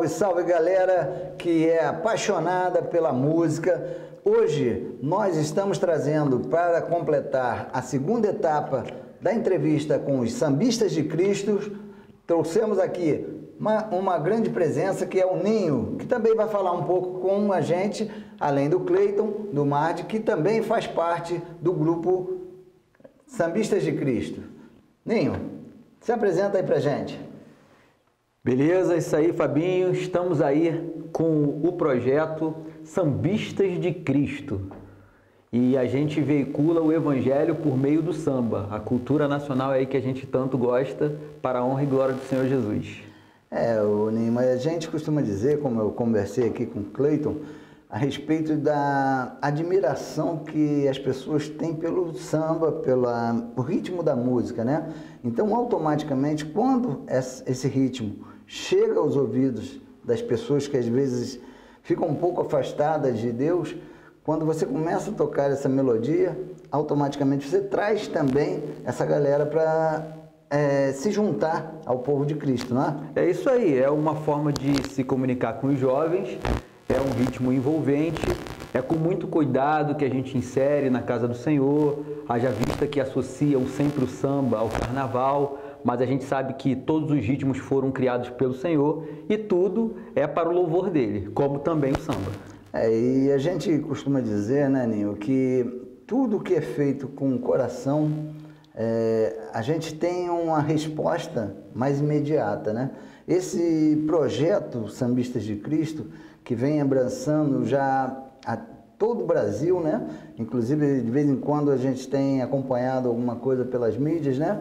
Salve, salve galera que é apaixonada pela música. Hoje nós estamos trazendo para completar a segunda etapa da entrevista com os sambistas de Cristo. Trouxemos aqui uma, uma grande presença que é o Ninho, que também vai falar um pouco com a gente, além do Cleiton, do Mardi, que também faz parte do grupo Sambistas de Cristo. Ninho, se apresenta aí pra gente. Beleza, isso aí, Fabinho. Estamos aí com o projeto Sambistas de Cristo. E a gente veicula o evangelho por meio do samba, a cultura nacional aí que a gente tanto gosta, para a honra e glória do Senhor Jesus. É, Nima, a gente costuma dizer, como eu conversei aqui com o Cleiton, a respeito da admiração que as pessoas têm pelo samba, pelo ritmo da música, né? Então, automaticamente, quando esse ritmo chega aos ouvidos das pessoas que às vezes ficam um pouco afastadas de Deus, quando você começa a tocar essa melodia, automaticamente você traz também essa galera para é, se juntar ao povo de Cristo, não é? É isso aí, é uma forma de se comunicar com os jovens, é um ritmo envolvente, é com muito cuidado que a gente insere na casa do Senhor, haja vista que associam sempre o samba ao carnaval, mas a gente sabe que todos os ritmos foram criados pelo Senhor e tudo é para o louvor dele, como também o samba. É, e a gente costuma dizer, né, Ninho, que tudo que é feito com o coração, é, a gente tem uma resposta mais imediata, né? Esse projeto Sambistas de Cristo, que vem abraçando já a todo o Brasil, né? Inclusive, de vez em quando a gente tem acompanhado alguma coisa pelas mídias, né?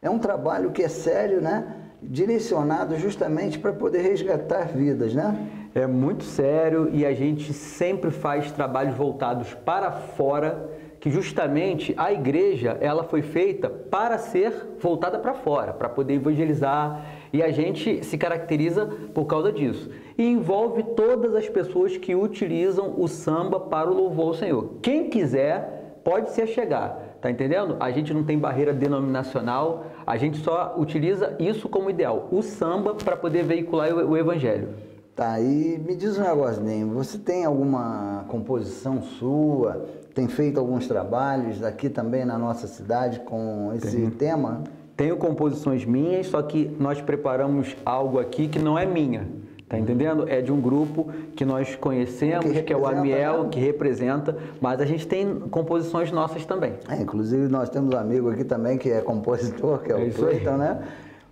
É um trabalho que é sério, né? Direcionado justamente para poder resgatar vidas, né? É muito sério e a gente sempre faz trabalhos voltados para fora, que justamente a igreja ela foi feita para ser voltada para fora, para poder evangelizar e a gente se caracteriza por causa disso. E envolve todas as pessoas que utilizam o samba para o louvor ao Senhor. Quem quiser pode se achegar. Tá entendendo? A gente não tem barreira denominacional, a gente só utiliza isso como ideal, o samba para poder veicular o, evangelho. Tá, e me diz um negócio, Nem, você tem alguma composição sua? Tem feito alguns trabalhos aqui também na nossa cidade com esse Tenho. tema? Tenho composições minhas, só que nós preparamos algo aqui que não é minha. Tá entendendo? É de um grupo que nós conhecemos, que, que é o Amiel, né? que representa, mas a gente tem composições nossas também. É, inclusive nós temos um amigo aqui também que é compositor, que é, é o Cleiton, né?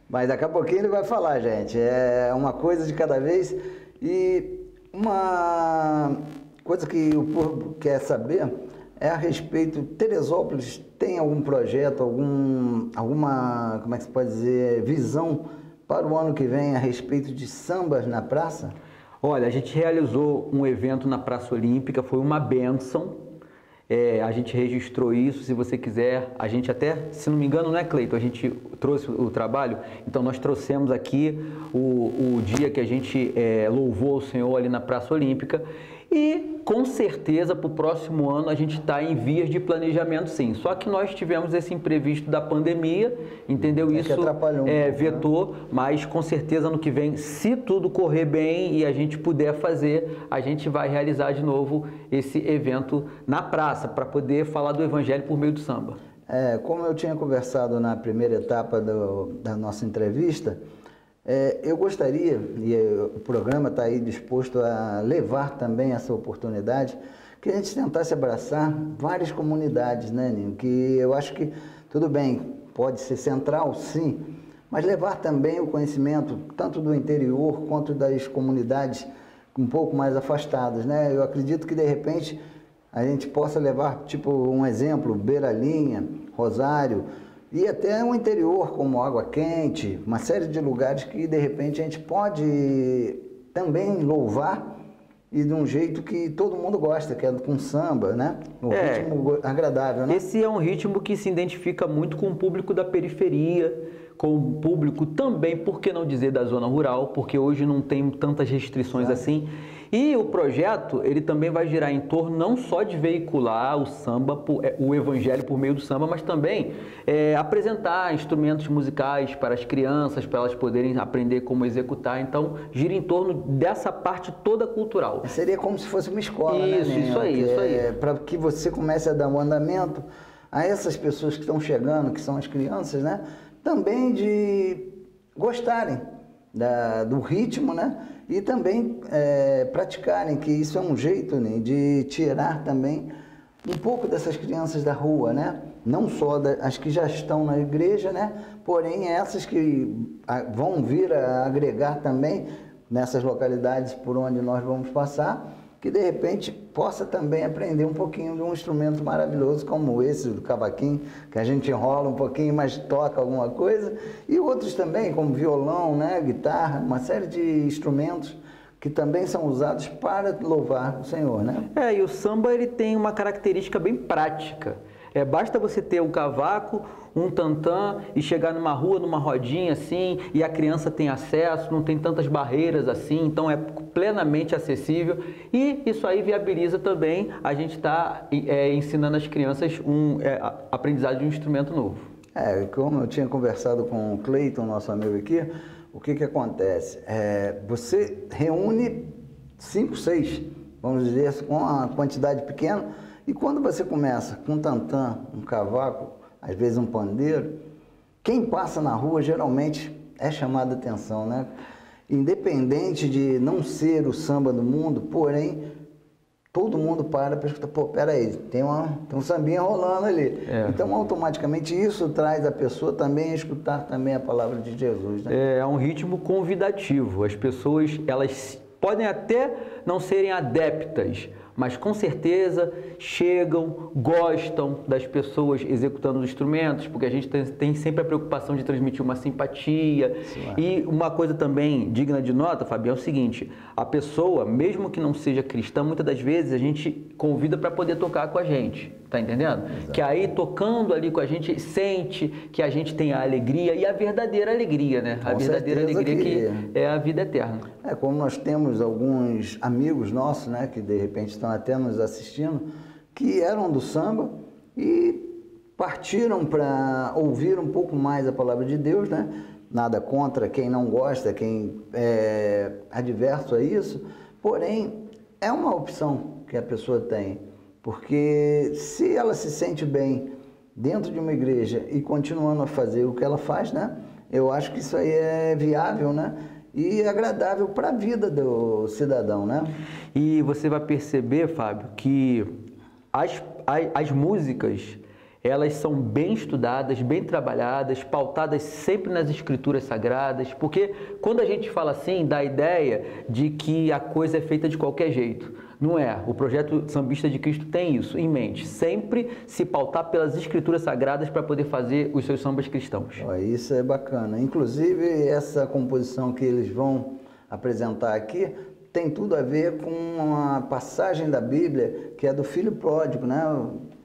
Mas daqui a pouquinho ele vai falar, gente. É uma coisa de cada vez. E uma coisa que o povo quer saber é a respeito, Teresópolis tem algum projeto, algum, alguma, como é que se pode dizer, visão para o ano que vem a respeito de sambas na praça? Olha, a gente realizou um evento na Praça Olímpica, foi uma benção. É, a gente registrou isso, se você quiser, a gente até, se não me engano, não é Cleito, a gente trouxe o trabalho, então nós trouxemos aqui o, o dia que a gente é, louvou o Senhor ali na Praça Olímpica e com certeza para o próximo ano a gente está em vias de planejamento sim. Só que nós tivemos esse imprevisto da pandemia, entendeu? É Isso é, vetou, né? mas com certeza no que vem, se tudo correr bem e a gente puder fazer, a gente vai realizar de novo esse evento na praça para poder falar do evangelho por meio do samba. É, como eu tinha conversado na primeira etapa do, da nossa entrevista, é, eu gostaria, e o programa está aí disposto a levar também essa oportunidade, que a gente tentasse abraçar várias comunidades, né, Ninho? Que eu acho que, tudo bem, pode ser central, sim, mas levar também o conhecimento, tanto do interior quanto das comunidades um pouco mais afastadas, né? Eu acredito que, de repente, a gente possa levar, tipo, um exemplo, Beira Linha, Rosário, e até o interior, como Água Quente, uma série de lugares que de repente a gente pode também louvar e de um jeito que todo mundo gosta, que é com samba, né? Um é, ritmo agradável, né? Esse é um ritmo que se identifica muito com o público da periferia, com o público também, por que não dizer, da zona rural, porque hoje não tem tantas restrições assim. E o projeto, ele também vai girar em torno não só de veicular o samba, é, o evangelho por meio do samba, mas também é, apresentar instrumentos musicais para as crianças, para elas poderem aprender como executar. Então, gira em torno dessa parte toda cultural. Seria como se fosse uma escola, isso, né? Isso, aí, isso aí. É, para que você comece a dar um andamento a essas pessoas que estão chegando, que são as crianças, né? Também de gostarem da, do ritmo, né? E também é, praticarem, que isso é um jeito né, de tirar também um pouco dessas crianças da rua, né? Não só das, as que já estão na igreja, né? Porém, essas que vão vir a agregar também nessas localidades por onde nós vamos passar, que de repente possa também aprender um pouquinho de um instrumento maravilhoso como esse do cavaquinho, que a gente enrola um pouquinho, mas toca alguma coisa, e outros também, como violão, né, guitarra, uma série de instrumentos que também são usados para louvar o Senhor, né? É, e o samba ele tem uma característica bem prática. É, basta você ter um cavaco, um tantã e chegar numa rua, numa rodinha assim, e a criança tem acesso, não tem tantas barreiras assim, então é plenamente acessível e isso aí viabiliza também a gente estar tá, é, ensinando as crianças um é, aprendizado de um instrumento novo. É, como eu tinha conversado com o Cleiton, nosso amigo aqui, o que que acontece? É, você reúne cinco, seis, vamos dizer, com uma quantidade pequena, e quando você começa com um tantã, um cavaco, às vezes um pandeiro, quem passa na rua geralmente é chamado a atenção, né? Independente de não ser o samba do mundo, porém, todo mundo para para escutar, pô, peraí, tem, uma, tem um sambinha rolando ali. É. Então, automaticamente, isso traz a pessoa também a escutar também a palavra de Jesus. Né? É um ritmo convidativo. As pessoas, elas podem até não serem adeptas, mas com certeza chegam, gostam das pessoas executando os instrumentos, porque a gente tem, tem sempre a preocupação de transmitir uma simpatia. É. E uma coisa também digna de nota, Fabião, é o seguinte: a pessoa, mesmo que não seja cristã, muitas das vezes a gente convida para poder tocar com a gente. Tá entendendo? Exato. Que aí tocando ali com a gente sente que a gente tem a alegria e a verdadeira alegria, né? Com a verdadeira alegria que... que... é a vida eterna. É como nós temos alguns amigos nossos, né, que de repente estão até nos assistindo, que eram do samba e partiram para ouvir um pouco mais a palavra de Deus, né? Nada contra quem não gosta, quem é adverso a isso, porém é uma opção que a pessoa tem porque se ela se sente bem dentro de uma igreja e continuando a fazer o que ela faz, né? Eu acho que isso aí é viável, né? E agradável para a vida do cidadão, né? E você vai perceber, Fábio, que as, as, as músicas elas são bem estudadas, bem trabalhadas, pautadas sempre nas escrituras sagradas, porque quando a gente fala assim, dá a ideia de que a coisa é feita de qualquer jeito. Não é. O projeto Sambista de Cristo tem isso em mente. Sempre se pautar pelas escrituras sagradas para poder fazer os seus sambas cristãos. isso é bacana. Inclusive, essa composição que eles vão apresentar aqui tem tudo a ver com uma passagem da Bíblia que é do filho pródigo, né?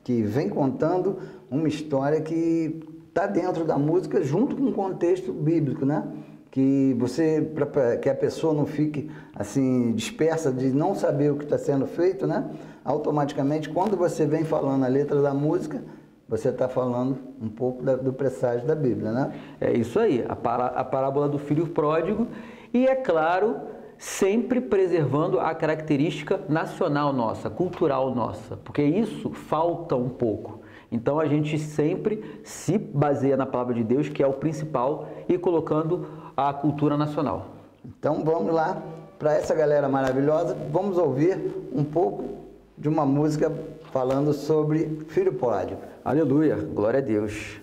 que vem contando uma história que está dentro da música junto com o contexto bíblico, né? Que você pra, que a pessoa não fique assim dispersa de não saber o que está sendo feito, né? Automaticamente, quando você vem falando a letra da música, você está falando um pouco da, do presságio da Bíblia, né? É isso aí, a, a parábola do filho pródigo e é claro sempre preservando a característica nacional nossa, cultural nossa, porque isso falta um pouco. Então a gente sempre se baseia na palavra de Deus, que é o principal, e colocando a cultura nacional. Então vamos lá para essa galera maravilhosa, vamos ouvir um pouco de uma música falando sobre filho pródigo. Aleluia, glória a Deus.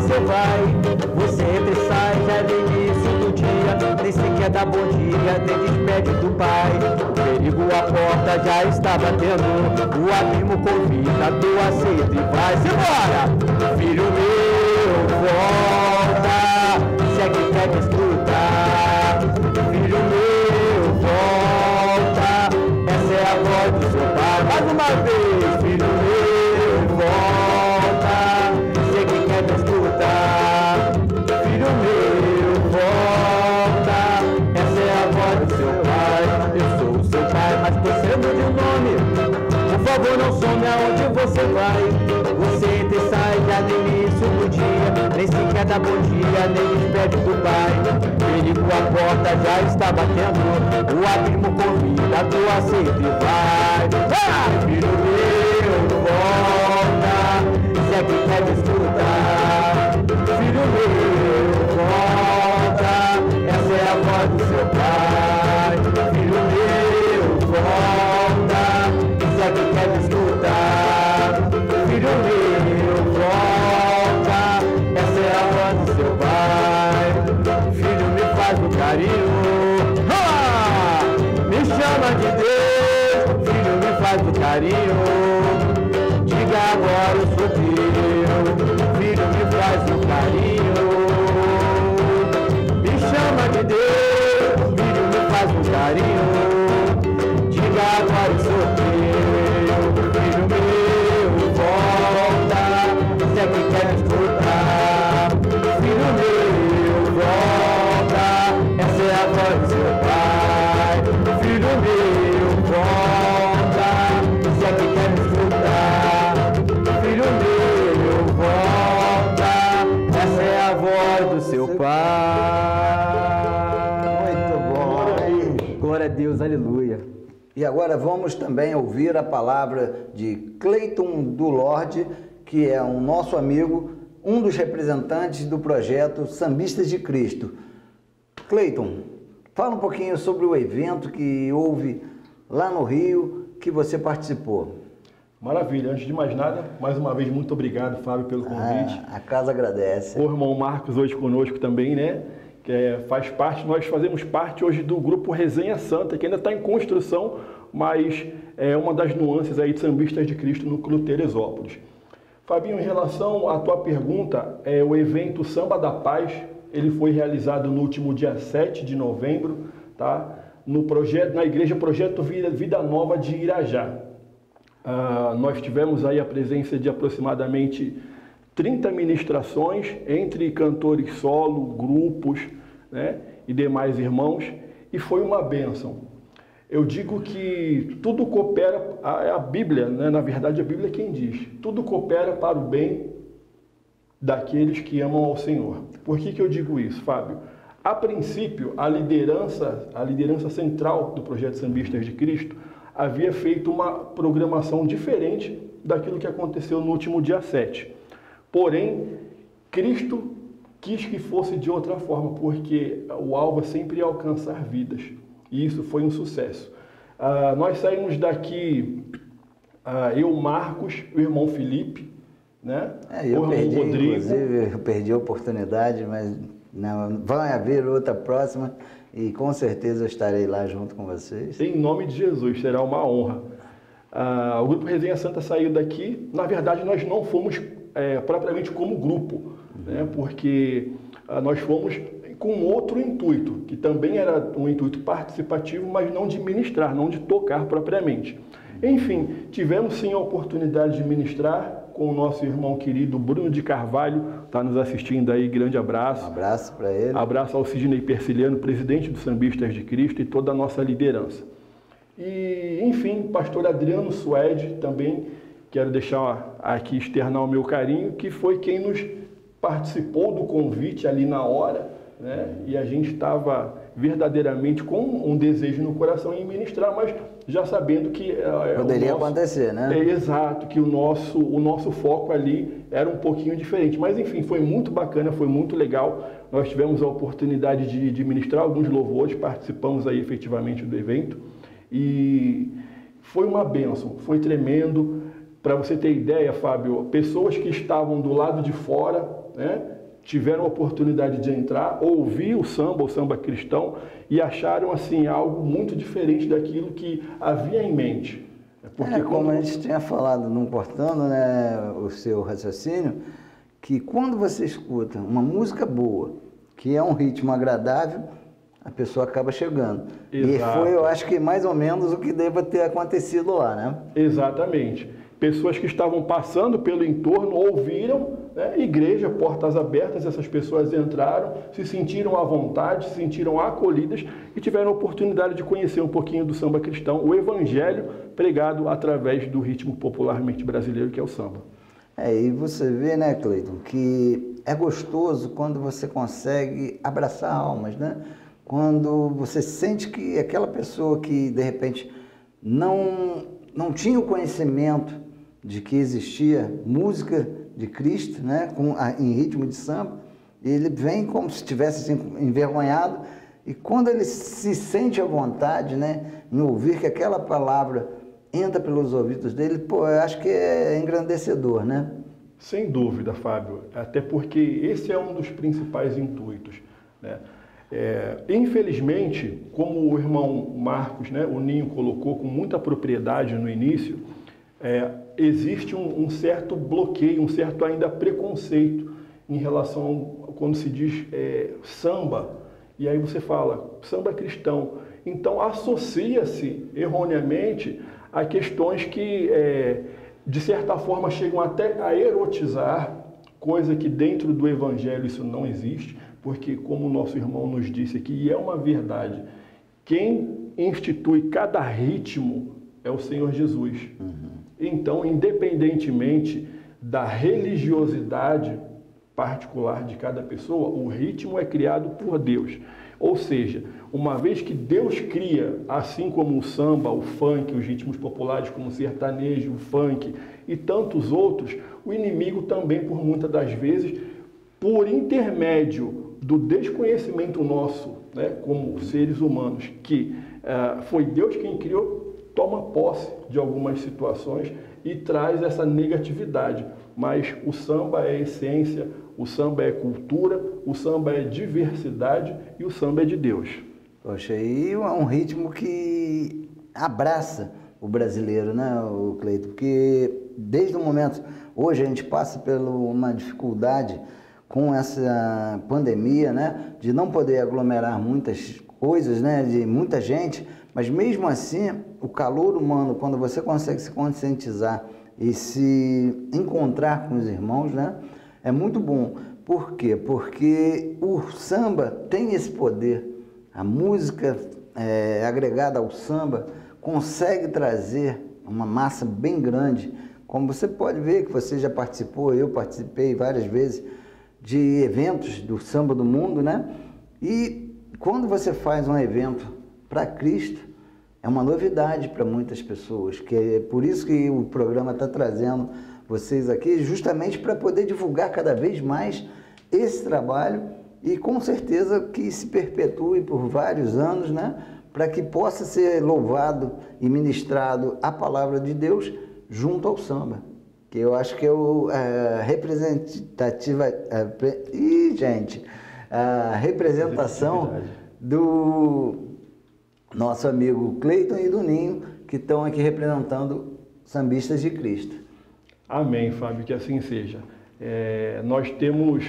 Você vai. Você entra e sai, já é no início do dia. Nem sequer dá bom dia, nem despede do pai. Perigo a porta já está batendo. O abismo convida, tu aceita e vai. Embora! Filho meu, volta. Favor, não some aonde você vai. Você entra e sai já no início do dia. Nem sequer dá bom dia, nem despede do pai. Perigo a porta já está batendo. O abismo convida, tu aceita e vai. Filho meu, volta. Se é que quer me escutar. Filho meu, carinho. Diga agora eu sou. Filho, me faz um carinho. Me chama de Deus. Filho, me faz um carinho. Deus, aleluia. E agora vamos também ouvir a palavra de Cleiton do Lorde, que é um nosso amigo, um dos representantes do projeto Sambistas de Cristo. Cleiton, fala um pouquinho sobre o evento que houve lá no Rio, que você participou. Maravilha. Antes de mais nada, mais uma vez, muito obrigado, Fábio, pelo convite. Ah, a casa agradece. O irmão Marcos hoje conosco também, né? É, faz parte, nós fazemos parte hoje do grupo Resenha Santa, que ainda está em construção, mas é uma das nuances aí de Sambistas de Cristo no Clube Teresópolis. Fabinho, em relação à tua pergunta, é, o evento Samba da Paz, ele foi realizado no último dia 7 de novembro, tá? No projeto, na igreja Projeto Vida, Vida Nova de Irajá. Ah, nós tivemos aí a presença de aproximadamente 30 ministrações entre cantores solo, grupos né, e demais irmãos, e foi uma bênção. Eu digo que tudo coopera, a, a Bíblia, né, na verdade a Bíblia é quem diz, tudo coopera para o bem daqueles que amam ao Senhor. Por que, que eu digo isso, Fábio? A princípio, a liderança, a liderança central do projeto Sambistas de Cristo havia feito uma programação diferente daquilo que aconteceu no último dia 7. Porém, Cristo quis que fosse de outra forma, porque o alvo é sempre alcançar vidas. E isso foi um sucesso. Ah, nós saímos daqui, ah, eu, Marcos, o irmão Felipe, né? É, eu o irmão perdi, Rodrigo. inclusive, eu perdi a oportunidade, mas não, vai haver outra próxima e com certeza eu estarei lá junto com vocês. Em nome de Jesus, será uma honra. Ah, o Grupo Resenha Santa saiu daqui. Na verdade, nós não fomos é, propriamente como grupo, né? porque ah, nós fomos com outro intuito, que também era um intuito participativo, mas não de ministrar, não de tocar propriamente. Enfim, tivemos sim a oportunidade de ministrar com o nosso irmão querido Bruno de Carvalho, está nos assistindo aí, grande abraço. Um abraço para ele. Abraço ao Sidney Persiliano, presidente do Sambistas de Cristo e toda a nossa liderança. E, enfim, pastor Adriano Suede, também quero deixar aqui externar o meu carinho, que foi quem nos participou do convite ali na hora, né? E a gente estava verdadeiramente com um desejo no coração em ministrar, mas já sabendo que é, Poderia nosso, acontecer, né? é, exato, que o nosso, o nosso foco ali era um pouquinho diferente. Mas enfim, foi muito bacana, foi muito legal. Nós tivemos a oportunidade de, de ministrar alguns louvores, participamos aí efetivamente do evento. E foi uma benção, foi tremendo. Para você ter ideia, Fábio, pessoas que estavam do lado de fora, né, tiveram a oportunidade de entrar, ouvir o samba, o samba cristão, e acharam assim algo muito diferente daquilo que havia em mente. Porque é, como a gente tinha falado, não cortando né, o seu raciocínio, que quando você escuta uma música boa, que é um ritmo agradável, a pessoa acaba chegando. Exato. E foi, eu acho que mais ou menos o que deva ter acontecido lá, né? Exatamente. Pessoas que estavam passando pelo entorno ouviram, né? igreja, portas abertas, essas pessoas entraram, se sentiram à vontade, se sentiram acolhidas e tiveram a oportunidade de conhecer um pouquinho do samba cristão, o evangelho pregado através do ritmo popularmente brasileiro que é o samba. É, e você vê, né, Cleiton, que é gostoso quando você consegue abraçar almas, né? quando você sente que aquela pessoa que de repente não, não tinha o conhecimento de que existia música de Cristo, né, com, em ritmo de samba, ele vem como se estivesse assim, envergonhado, e quando ele se sente à vontade né, em ouvir que aquela palavra entra pelos ouvidos dele, pô, eu acho que é engrandecedor, né? Sem dúvida, Fábio, até porque esse é um dos principais intuitos, né? É, infelizmente, como o irmão Marcos, né, o Ninho colocou com muita propriedade no início, é, existe um, um, certo bloqueio, um certo ainda preconceito em relação quando se diz é, samba, e aí você fala samba cristão. Então associa-se erroneamente a questões que, é, de certa forma, chegam até a erotizar, coisa que dentro do evangelho isso não existe porque, como o nosso irmão nos disse aqui, e é uma verdade, quem institui cada ritmo é o Senhor Jesus. Uhum. Então, independentemente da religiosidade particular de cada pessoa, o ritmo é criado por Deus. Ou seja, uma vez que Deus cria, assim como o samba, o funk, os ritmos populares como o sertanejo, o funk e tantos outros, o inimigo também, por muitas das vezes, por intermédio do desconhecimento nosso, né, como seres humanos, que uh, foi Deus quem criou, toma posse de algumas situações e traz essa negatividade. Mas o samba é essência, o samba é cultura, o samba é diversidade e o samba é de Deus. Poxa, e é um ritmo que abraça o brasileiro, né, o Cleito? Porque desde o momento, hoje a gente passa por uma dificuldade com essa pandemia, né, de não poder aglomerar muitas coisas, né, de muita gente, mas mesmo assim, o calor humano, quando você consegue se conscientizar e se encontrar com os irmãos, né, é muito bom. Por quê? Porque o samba tem esse poder. A música é, agregada ao samba consegue trazer uma massa bem grande. Como você pode ver que você já participou, eu participei várias vezes de eventos do samba do mundo, né? E quando você faz um evento para Cristo, é uma novidade para muitas pessoas, que é por isso que o programa está trazendo vocês aqui, justamente para poder divulgar cada vez mais esse trabalho e com certeza que se perpetue por vários anos, né? Para que possa ser louvado e ministrado a palavra de Deus junto ao samba que eu acho que é o a representativa. A, ih, gente, a representação do nosso amigo Cleiton e do Ninho, que estão aqui representando sambistas de Cristo. Amém, Fábio, que assim seja. É, nós temos,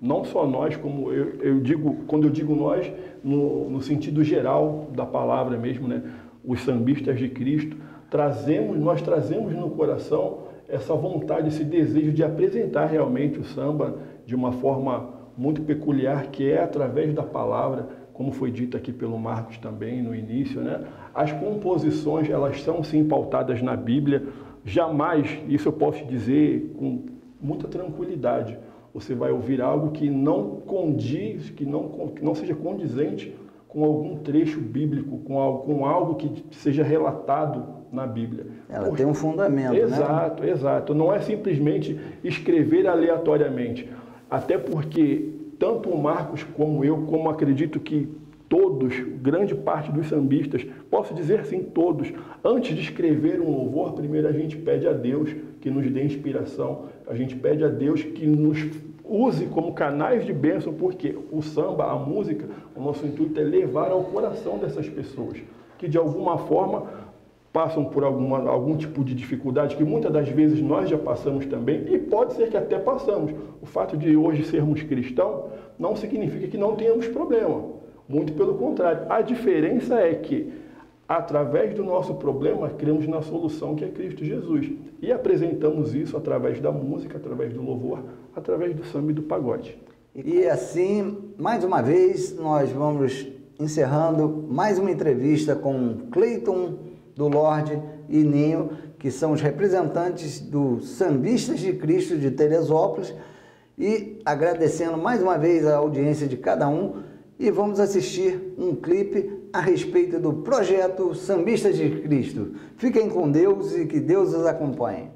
não só nós, como eu, eu, digo, quando eu digo nós, no, no sentido geral da palavra mesmo, né? Os sambistas de Cristo, trazemos, nós trazemos no coração essa vontade, esse desejo de apresentar realmente o samba de uma forma muito peculiar, que é através da palavra, como foi dito aqui pelo Marcos também no início, né? As composições, elas são sim pautadas na Bíblia. Jamais, isso eu posso dizer com muita tranquilidade, você vai ouvir algo que não condiz, que não, que não seja condizente com algum trecho bíblico, com algo, com algo que seja relatado na Bíblia. Ela Porque, tem um fundamento, exato, né? Exato, exato. Não é simplesmente escrever aleatoriamente. Até porque tanto o Marcos como eu, como acredito que todos, grande parte dos sambistas, posso dizer assim todos, antes de escrever um louvor, primeiro a gente pede a Deus que nos dê inspiração, a gente pede a Deus que nos use como canais de bênção, porque o samba, a música, o nosso intuito é levar ao coração dessas pessoas, que de alguma forma passam por alguma, algum tipo de dificuldade que muitas das vezes nós já passamos também e pode ser que até passamos. O fato de hoje sermos cristãos não significa que não tenhamos problema. Muito pelo contrário. A diferença é que através do nosso problema cremos na solução que é Cristo Jesus e apresentamos isso através da música, através do louvor, através do samba e do pagode. E assim, mais uma vez, nós vamos encerrando mais uma entrevista com Cleiton do Lorde e Ninho, que são os representantes do Sambistas de Cristo de Teresópolis, e agradecendo mais uma vez a audiência de cada um, e vamos assistir um clipe a respeito do projeto Sambistas de Cristo. Fiquem com Deus e que Deus os acompanhe.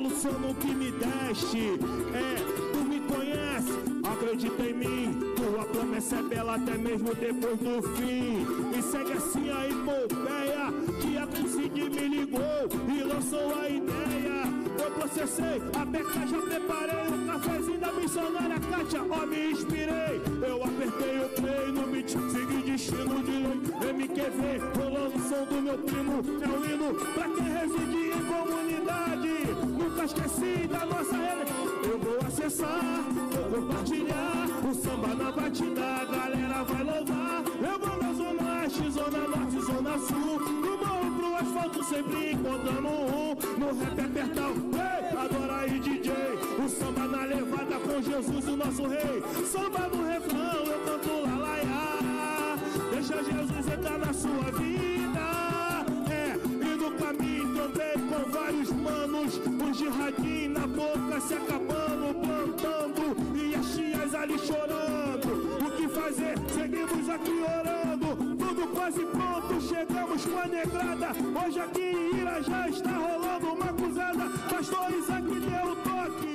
Pelo sono que me deste. É, tu me conhece, acredita em mim. Tua promessa é bela até mesmo depois do fim. E segue assim a epopeia que a Cid me ligou e lançou a ideia. Eu processei, a beca já preparei o cafezinho da missionária Kátia, ó, me inspirei. Eu apertei o play no beat, segui destino de. MQV, rolando o som do meu primo, é um hino pra quem reside em comunidade. Nunca esqueci da nossa realidade. Eu vou acessar, vou compartilhar o samba na batida, a galera vai louvar. Eu vou na zona oeste, zona norte, zona sul, do morro pro asfalto sempre encontrando um. No rap apertão, ei, agora aí DJ, o samba na levada com Jesus, o nosso rei. Samba no refrão, eu canto lalaiá. Deixa Jesus entrar na sua vida. É, e no caminho também com vários manos, os de radinho na boca se acabando, plantando e as tias ali chorando. O que fazer? Seguimos aqui orando, tudo quase pronto, chegamos com a negrada. Hoje aqui em Ira já está rolando uma cruzada, pastores aqui deu toque.